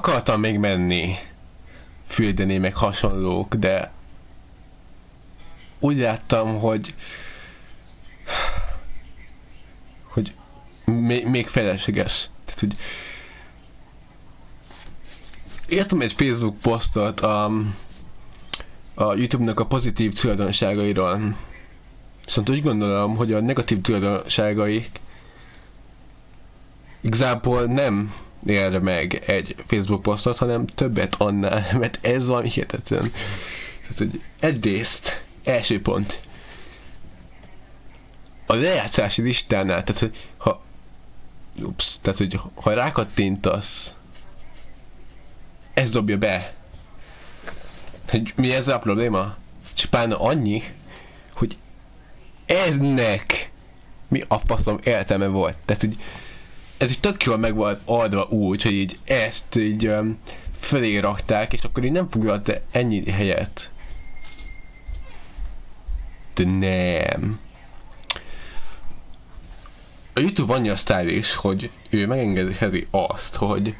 akartam még menni fürdeni, meg hasonlók, de úgy láttam, hogy hogy még, még felesleges. Tehát, hogy írtam egy Facebook posztot a, a YouTube-nak a pozitív tulajdonságairól. Viszont úgy gondolom, hogy a negatív tulajdonságaik igazából nem ér meg egy Facebook posztot, hanem többet annál, mert ez van hihetetlen. Tehát, hogy egyrészt, első pont, a lejátszási listánál, tehát, hogy ha ups, tehát, hogy ha rákattintasz, ez dobja be. Hogy mi ez a probléma? Csupán annyi, hogy eznek mi a faszom értelme volt. Tehát, hogy ez így tök jól meg volt adva úgy, hogy így ezt így um, fölé rakták, és akkor így nem foglalta ennyi helyet. De nem. A YouTube annyira stylish, hogy ő megengedheti azt, hogy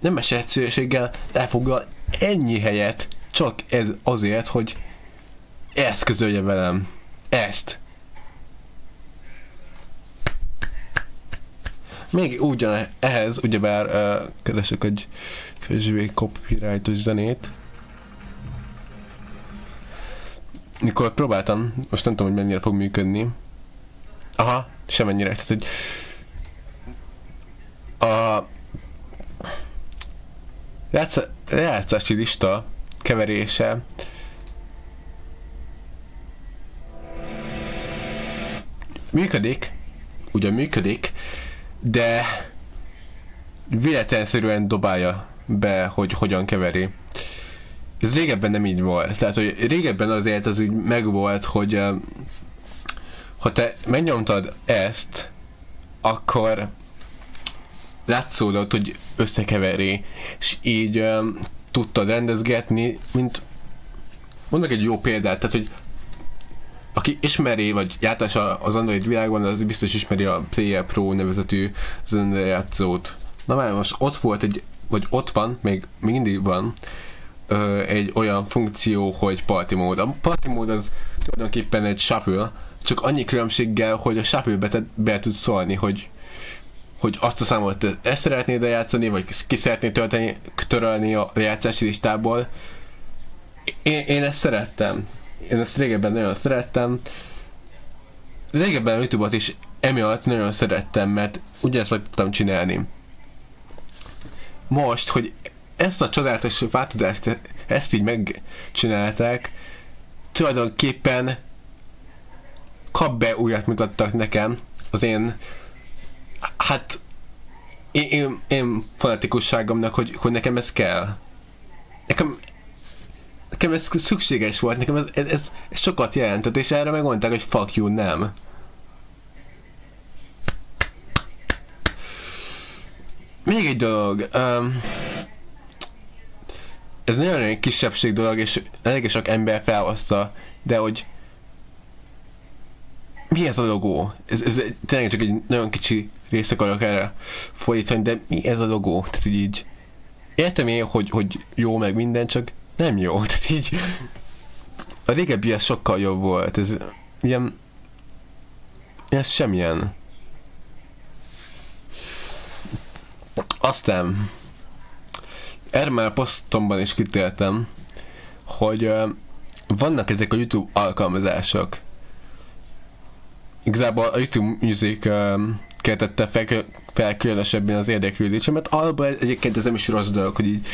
nem egyszerűséggel elfoglal ennyi helyet, csak ez azért, hogy ezt közölje velem. Ezt. Még ugyan ehhez, ugyebár uh, keresek egy kevésbé copyrightos zenét. Mikor próbáltam, most nem tudom, hogy mennyire fog működni. Aha, semennyire. Tehát, hogy a játszási lista keverése működik, ugyan működik, de véletlenszerűen dobálja be, hogy hogyan keveri. Ez régebben nem így volt. Tehát, hogy régebben azért az úgy megvolt, hogy ha te megnyomtad ezt, akkor látszódott, hogy összekeveri, és így um, tudtad rendezgetni, mint mondok egy jó példát, tehát, hogy aki ismeri, vagy játás az Android világban, az biztos ismeri a Player Pro nevezetű zenejátszót. Na már most ott volt egy, vagy ott van, még mindig van, ö, egy olyan funkció, hogy party mode. A party mode az tulajdonképpen egy shuffle, csak annyi különbséggel, hogy a shuffle-be tudsz szólni, hogy hogy azt a számot te ezt szeretnéd játszani, vagy ki szeretnéd tölteni, törölni a játszási listából. Én, én ezt szerettem én ezt régebben nagyon szerettem. Régebben a Youtube-ot is emiatt nagyon szerettem, mert ugyanezt meg tudtam csinálni. Most, hogy ezt a csodálatos változást, ezt így megcsinálták, tulajdonképpen kap be újat mutattak nekem az én hát én, én, én fanatikusságomnak, hogy, hogy nekem ez kell. Nekem nekem ez szükséges volt, nekem ez, ez, ez, sokat jelentett, és erre megmondták, hogy fuck you, nem. Még egy dolog. Um, ez nagyon egy kisebbség dolog, és elég sok ember felhozta, de hogy mi ez a logó? Ez, ez tényleg csak egy nagyon kicsi rész akarok erre fordítani, de mi ez a logó? Tehát így értem én, hogy, hogy jó meg minden, csak nem jó, tehát így a régebbi ez sokkal jobb volt, ez ilyen ez semmilyen aztán erre már posztomban is kitéltem, hogy uh, vannak ezek a YouTube alkalmazások. Igazából a YouTube Music uh, keltette fel, fel különösebben az érdeklődésemet. Alapban egyébként ez nem is rossz dolog, hogy így,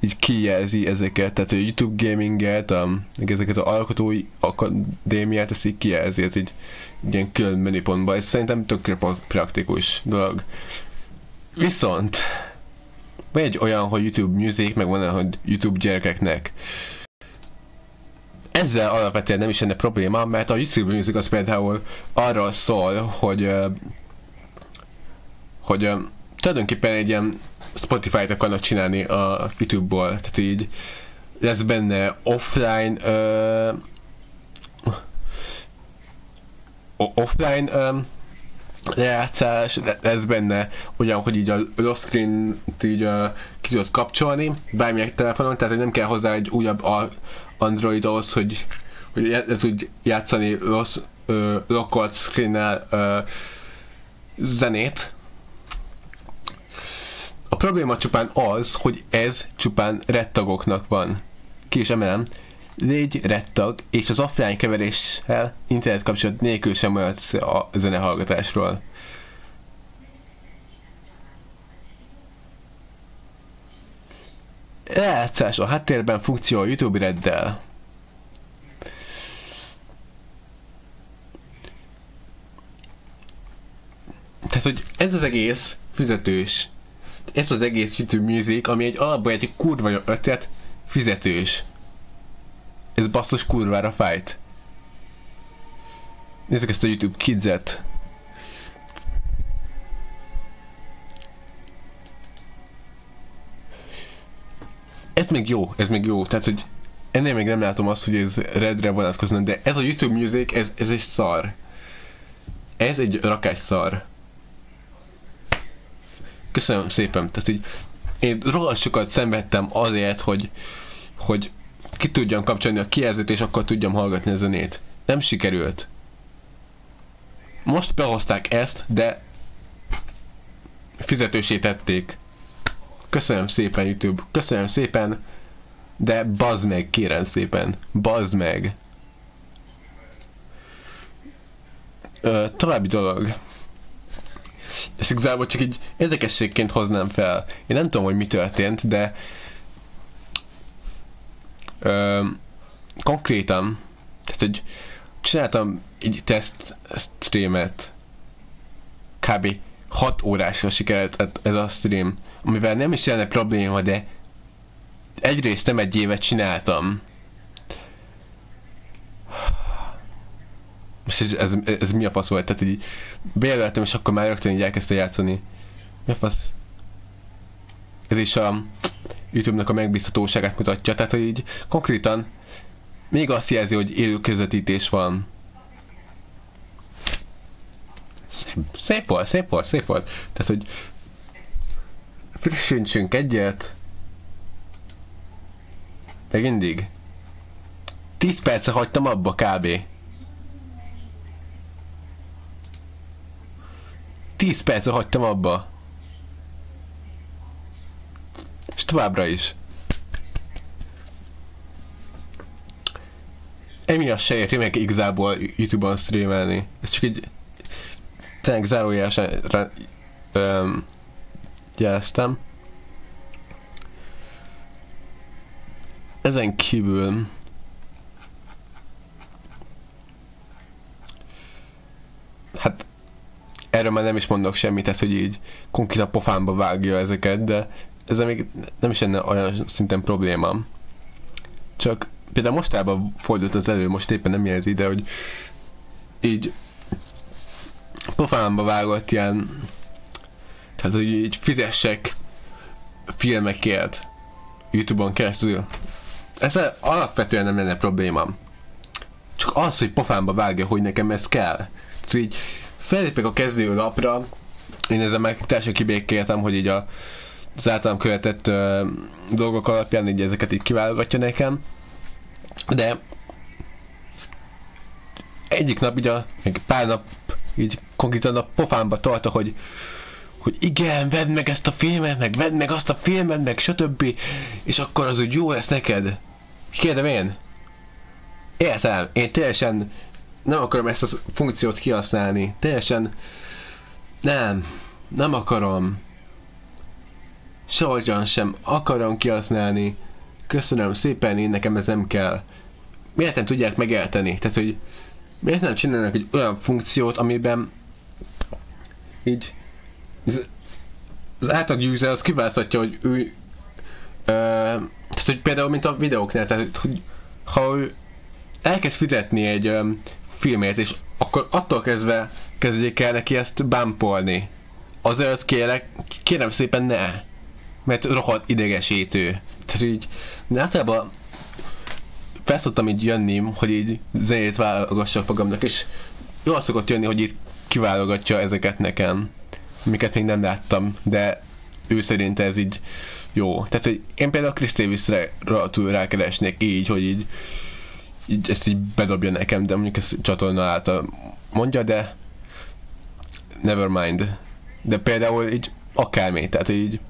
így kijelzi ezeket, tehát a YouTube gaminget, a, ezeket az alkotói akadémiát, ezt így kijelzi, ez így ilyen külön menüpontban. Ez szerintem tökre praktikus dolog. Viszont van egy olyan, hogy YouTube Music, meg van olyan, hogy YouTube gyerekeknek. Ezzel alapvetően nem is lenne probléma, mert a YouTube Music az például arról szól, hogy hogy uh, tulajdonképpen egy ilyen Spotify-t akarnak csinálni a YouTube-ból, tehát így lesz benne offline uh, offline um, lejátszás lesz benne, olyan, hogy így a lost screen-t így uh, ki tudod kapcsolni bármilyen telefonon, tehát hogy nem kell hozzá egy újabb Android ahhoz, hogy, hogy le tudj játszani lost, uh, locked screen uh, zenét. A probléma csupán az, hogy ez csupán rettagoknak van. Ki is emelem, légy rettag, és az offline keveréssel internet kapcsolat nélkül sem olyan a zenehallgatásról. Lejátszás a háttérben funkció a YouTube reddel. Tehát, hogy ez az egész fizetős. Ez az egész YouTube Music, ami egy alapban egy kurva ötlet, fizetős. Ez basszus kurvára fájt. Nézzük ezt a YouTube Kids-et. Ez még jó, ez még jó. Tehát, hogy ennél még nem látom azt, hogy ez Redre vonatkozna, de ez a YouTube Music, ez, ez egy szar. Ez egy rakás szar. Köszönöm szépen. Tehát így én rohadt sokat szenvedtem azért, hogy, hogy ki tudjam kapcsolni a kijelzőt, és akkor tudjam hallgatni a zenét. Nem sikerült. Most behozták ezt, de fizetősé tették. Köszönöm szépen YouTube, köszönöm szépen, de bazd meg, kérem szépen, bazd meg. Ö, további dolog. Ezt igazából csak egy érdekességként hoznám fel. Én nem tudom, hogy mi történt, de ö, konkrétan, tehát hogy csináltam egy teszt streamet, kb. 6 órásra sikerült ez a stream, amivel nem is lenne probléma, de egyrészt nem egy évet csináltam. Most ez, ez, mi a fasz volt? Tehát így bejelöltem, és akkor már rögtön így elkezdte játszani. Mi a fasz? Ez is a YouTube-nak a megbízhatóságát mutatja, tehát hogy így konkrétan még azt jelzi, hogy élő közvetítés van. Szép, szép volt, szép volt, szép volt. Tehát, hogy frissítsünk egyet. Még mindig. 10 perce hagytam abba kb. 10 perce hagytam abba. És továbbra is. Emiatt se érti meg igazából Youtube-on streamelni. Ez csak egy tényleg zárójelesen um, jeleztem. Ezen kívül hát erről már nem is mondok semmit, tehát hogy így konkrét a pofámba vágja ezeket, de ezzel még nem is lenne olyan szinten problémám. Csak például mostában fordult az elő, most éppen nem jelzi ide, hogy így pofámba vágott ilyen tehát, hogy így fizessek filmekért Youtube-on keresztül. Ez alapvetően nem lenne problémám. Csak az, hogy pofámba vágja, hogy nekem ez kell. Tehát így felépek a kezdő lapra, én ezzel meg teljesen kibékéltem, hogy így a, az általam követett uh, dolgok alapján így ezeket így kiválogatja nekem. De egyik nap így a, meg pár nap így konkrétan a pofámba tartok, hogy hogy igen, vedd meg ezt a filmet, meg vedd meg azt a filmet, meg stb. És akkor az úgy jó lesz neked. Kérdem én. Értem, én teljesen nem akarom ezt a funkciót kihasználni. Teljesen nem, nem akarom. Sehogyan sem akarom kihasználni. Köszönöm szépen, én nekem ez nem kell. Miért nem tudják megérteni? Tehát, hogy miért nem csinálnak egy olyan funkciót, amiben így az átlag user az kiválaszthatja, hogy ő ö, tehát, hogy például, mint a videóknál, tehát, hogy ha ő elkezd fizetni egy ö, filmért, és akkor attól kezdve kezdjék el neki ezt bumpolni. Azért kérek, kérem szépen ne, mert rohadt idegesítő. Tehát így, általában felszoktam így jönni, hogy így zenét válogassak magamnak, és jól szokott jönni, hogy itt kiválogatja ezeket nekem, miket még nem láttam, de ő szerint ez így jó. Tehát, hogy én például Chris Davis-re rákeresnék így, hogy így, így ezt így bedobja nekem, de mondjuk ezt csatorna által mondja, de never mind. De például így akármi, tehát így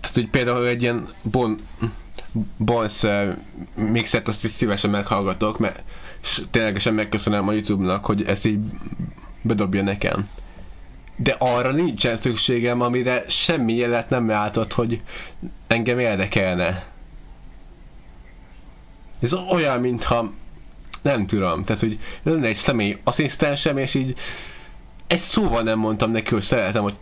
tehát hogy például egy ilyen bon, Bonsz uh, mixet azt is szívesen meghallgatok, mert ténylegesen megköszönöm a Youtube-nak, hogy ezt így bedobja nekem. De arra nincsen szükségem, amire semmi jelet nem látott, hogy engem érdekelne. Ez olyan, mintha nem tudom, tehát hogy lenne egy személy asszisztensem, és így egy szóval nem mondtam neki, hogy szeretem hogy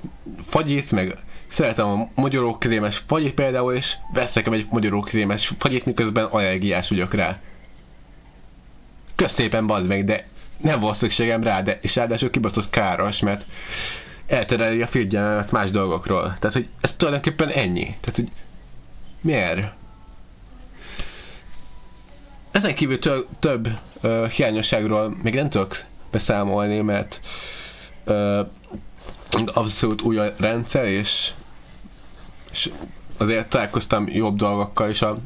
fagyit, meg szeretem a magyarókrémes fagyit például, és veszek egy magyarókrémes fagyit, miközben allergiás vagyok rá. Kösz szépen, bazd meg, de nem volt szükségem rá, de és ráadásul kibaszott káros, mert eltereli a figyelmet más dolgokról. Tehát, hogy ez tulajdonképpen ennyi. Tehát, hogy miért? Ezen kívül több, több uh, hiányosságról még nem tudok beszámolni, mert uh, abszolút új a rendszer, és, és azért találkoztam jobb dolgokkal is a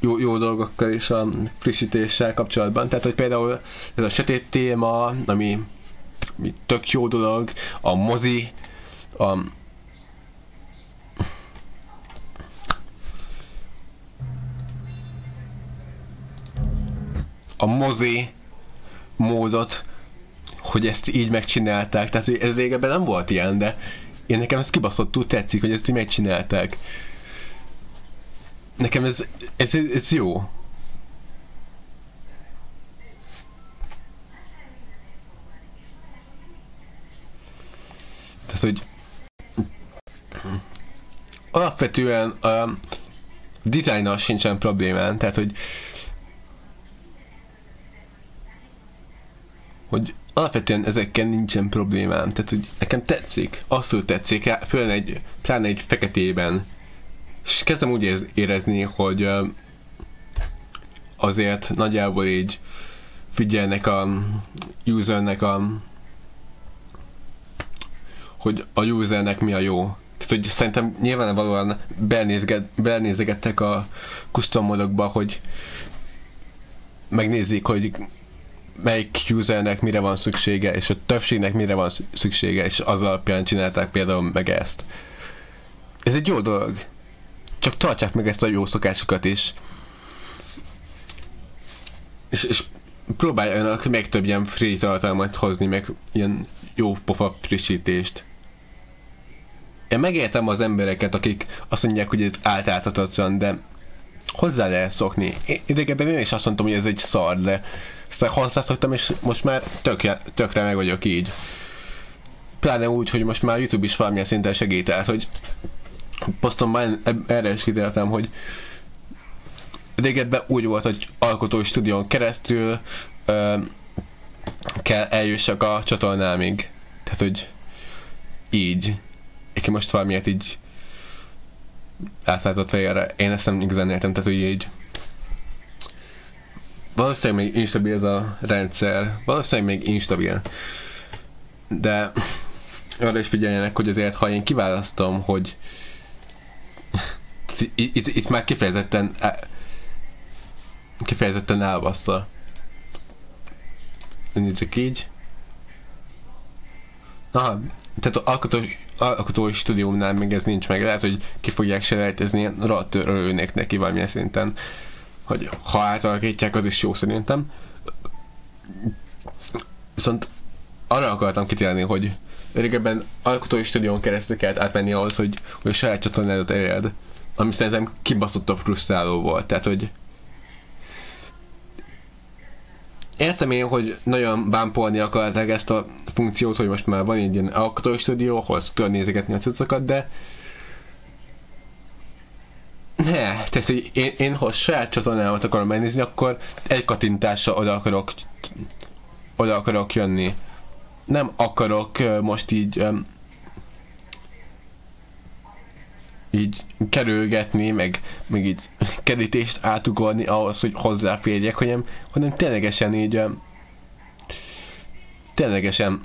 jó, jó dolgokkal is a frissítéssel kapcsolatban. Tehát, hogy például ez a sötét téma, ami, ami tök jó dolog, a mozi, a, a mozi módot, hogy ezt így megcsinálták. Tehát, hogy ez régebben nem volt ilyen, de én nekem ez kibaszottul tetszik, hogy ezt így megcsinálták. Nekem ez, ez, ez jó. Tehát, hogy alapvetően a dizájnnal sincsen problémán, tehát, hogy hogy alapvetően ezekkel nincsen problémám, tehát hogy nekem tetszik, abszolút tetszik, főleg egy, pláne egy feketében. És kezdem úgy érezni, hogy azért nagyjából így figyelnek a usernek a hogy a usernek mi a jó. Tehát, hogy szerintem nyilvánvalóan belnézegettek a custom modokba, hogy megnézik, hogy melyik usernek mire van szüksége, és a többségnek mire van szüksége, és az alapján csinálták például meg ezt. Ez egy jó dolog. Csak tartsák meg ezt a jó szokásokat is. És, és próbáljanak még több ilyen free tartalmat hozni, meg ilyen jó pofa frissítést. Én megértem az embereket, akik azt mondják, hogy ez átláthatatlan, de hozzá lehet szokni. Idegenben én is azt mondtam, hogy ez egy szar, de aztán hozzászoktam, és most már tökre, tökre meg vagyok így. Pláne úgy, hogy most már YouTube is valamilyen szinten segít, tehát hogy posztom már erre is kitértem, hogy régebben úgy volt, hogy alkotói stúdión keresztül ö, kell eljussak a csatornámig. Tehát, hogy így. Én most valamiért így átlátott fejére. Én ezt nem igazán értem, tehát hogy így valószínűleg még instabil ez a rendszer, valószínűleg még instabil. De arra is figyeljenek, hogy azért, ha én kiválasztom, hogy itt, itt, itt már kifejezetten kifejezetten elbassza. Nézzük így. Aha, tehát alkotó, alkotói stúdiumnál még ez nincs meg. Lehet, hogy ki fogják selejtezni, rohadt örülnék neki valamilyen szinten hogy ha átalakítják, az is jó szerintem. Viszont arra akartam kitérni, hogy régebben alkotói stúdión keresztül kellett átmenni ahhoz, hogy, hogy a saját csatornádat elérd. Ami szerintem kibaszott a frusztráló volt. Tehát, hogy Értem én, hogy nagyon bámpolni akarták ezt a funkciót, hogy most már van egy ilyen alkotói stúdió, ahol tudod nézegetni a cuccokat, de ne, tehát hogy én, én ha saját csatornámat akarom megnézni, akkor egy kattintással oda akarok, oda akarok jönni. Nem akarok most így így kerülgetni, meg, meg így kerítést átugorni ahhoz, hogy hozzáférjek, hanem, hanem ténylegesen így ténylegesen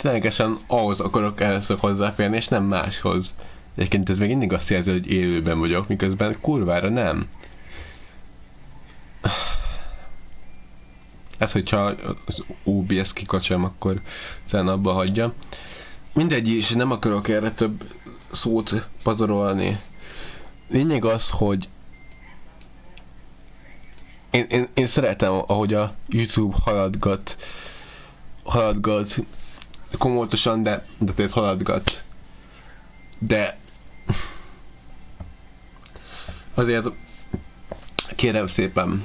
ténylegesen ahhoz akarok először hozzáférni, és nem máshoz. Egyébként ez még mindig azt jelzi, hogy élőben vagyok, miközben kurvára nem. Ez, hogyha az OBS kikacsom, akkor szerintem abba hagyja. Mindegy is, nem akarok erre több szót pazarolni. Lényeg az, hogy én, én, én szeretem, ahogy a YouTube haladgat, haladgat, komoltosan, de, de azért haladgat. De azért kérem szépen,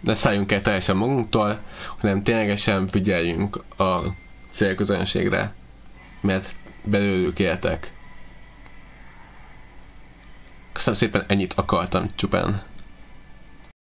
ne szálljunk el teljesen magunktól, hanem ténylegesen figyeljünk a célközönségre, mert belőlük éltek. Köszönöm szépen, ennyit akartam csupán.